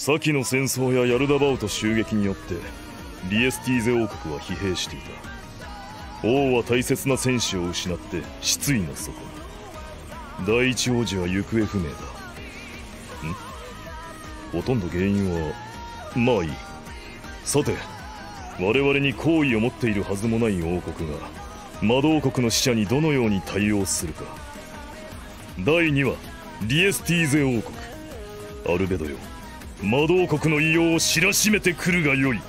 先の戦争やヤルダバウト襲撃によってリエスティーゼ王国は疲弊していた。王は大切な戦士を失って失意の底。に第一王子は行方不明だ。ん？ほとんど原因はまあいい。さて我々に好意を持っているはずもない王国が魔導国の使者にどのように対応するか。第2はリエスティーゼ王国。アルベドよ。魔導国の異様を知らしめてくるがよい。